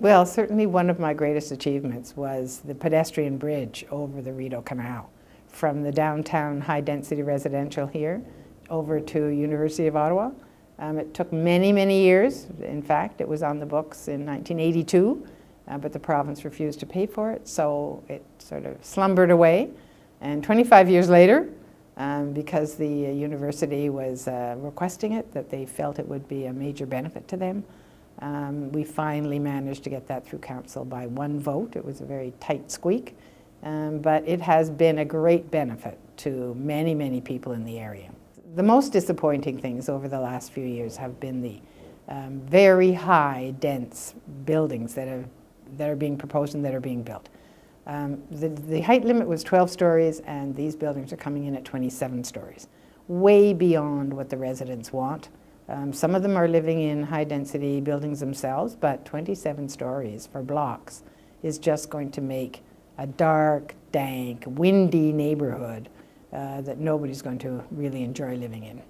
Well, certainly one of my greatest achievements was the pedestrian bridge over the Rideau Canal from the downtown high-density residential here over to University of Ottawa. Um, it took many, many years. In fact, it was on the books in 1982, uh, but the province refused to pay for it, so it sort of slumbered away. And 25 years later, um, because the uh, university was uh, requesting it, that they felt it would be a major benefit to them, um, we finally managed to get that through council by one vote. It was a very tight squeak, um, but it has been a great benefit to many, many people in the area. The most disappointing things over the last few years have been the um, very high, dense buildings that are, that are being proposed and that are being built. Um, the, the height limit was 12 stories, and these buildings are coming in at 27 stories, way beyond what the residents want. Um, some of them are living in high density buildings themselves, but 27 stories for blocks is just going to make a dark, dank, windy neighborhood uh, that nobody's going to really enjoy living in.